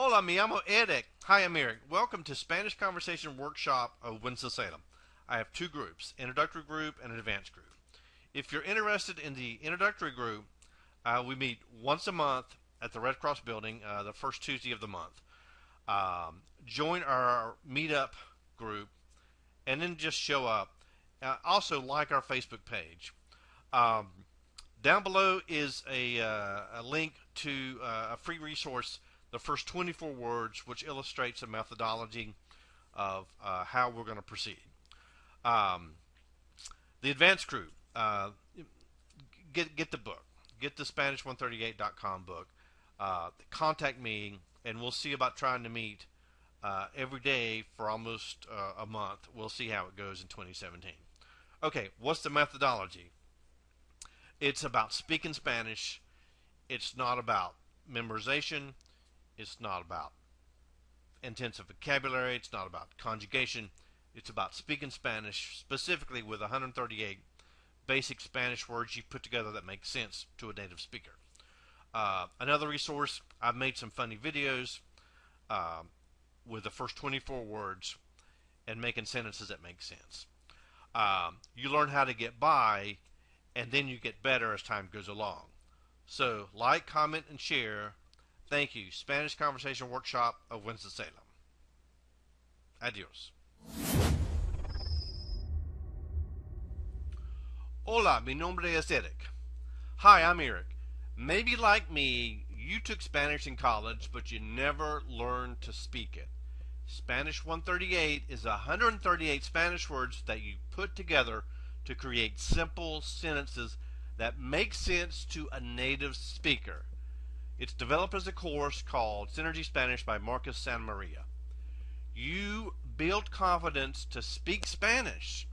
Hola, me llamo Eric. Hi, I'm Eric. Welcome to Spanish Conversation Workshop of Winston-Salem. I have two groups, introductory group and an advanced group. If you're interested in the introductory group, uh, we meet once a month at the Red Cross building, uh, the first Tuesday of the month. Um, join our meetup group and then just show up. Uh, also, like our Facebook page. Um, down below is a, uh, a link to uh, a free resource, the first 24 words, which illustrates a methodology of uh, how we're going to proceed. Um, the advanced group, uh, get get the book, get the Spanish138.com book. Uh, contact me, and we'll see about trying to meet uh, every day for almost uh, a month. We'll see how it goes in 2017. Okay, what's the methodology? It's about speaking Spanish. It's not about memorization. It's not about intensive vocabulary. It's not about conjugation. It's about speaking Spanish, specifically with 138 basic Spanish words you put together that make sense to a native speaker. Uh, another resource, I've made some funny videos uh, with the first 24 words and making sentences that make sense. Um, you learn how to get by, and then you get better as time goes along. So, like, comment, and share. Thank you. Spanish Conversation Workshop of Winston-Salem. Adios. Hola, mi nombre es Eric. Hi, I'm Eric. Maybe like me, you took Spanish in college, but you never learned to speak it. Spanish 138 is 138 Spanish words that you put together to create simple sentences that make sense to a native speaker. It's developed as a course called Synergy Spanish by Marcus Santamaria. You build confidence to speak Spanish.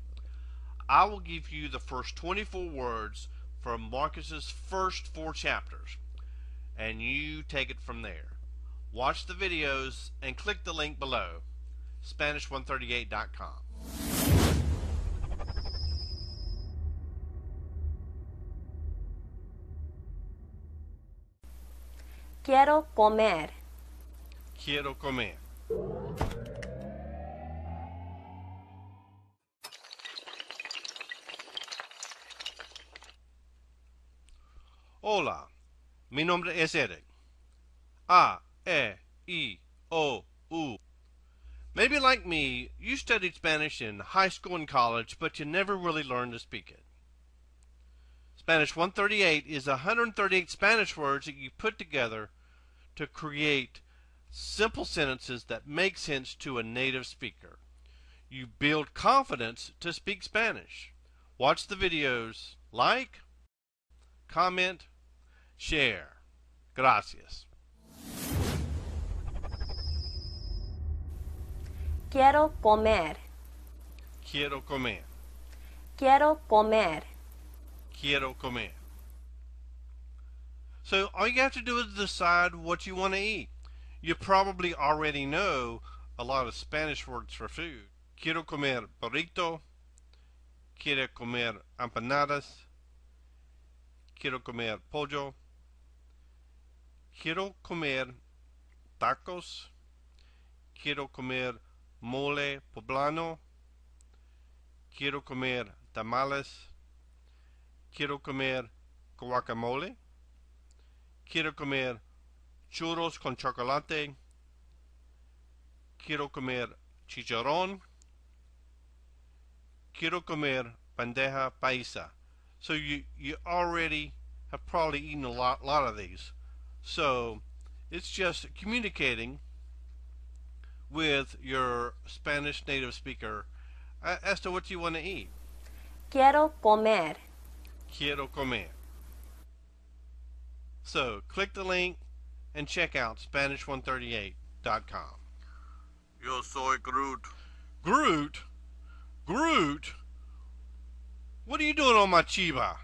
I will give you the first 24 words from Marcus's first four chapters, and you take it from there. Watch the videos and click the link below, Spanish138.com. Quiero comer. Quiero comer. Hola, mi nombre es Eric. A, E, I, O, U. Maybe like me, you studied Spanish in high school and college, but you never really learned to speak it. Spanish 138 is 138 Spanish words that you put together to create simple sentences that make sense to a native speaker. You build confidence to speak Spanish. Watch the videos, like, comment, share. Gracias. Quiero comer. Quiero comer. Quiero comer. Quiero comer. So all you have to do is decide what you want to eat. You probably already know a lot of Spanish words for food. Quiero comer burrito. Quiero comer empanadas. Quiero comer pollo. Quiero comer tacos. Quiero comer mole poblano. Quiero comer tamales. Quiero comer guacamole. Quiero comer churros con chocolate. Quiero comer chicharrón. Quiero comer bandeja paisa. So you, you already have probably eaten a lot, lot of these. So it's just communicating with your Spanish native speaker uh, as to what you want to eat. Quiero comer. Quiero comer. So click the link and check out Spanish138.com. Yo soy Groot. Groot? Groot? What are you doing on my chiba?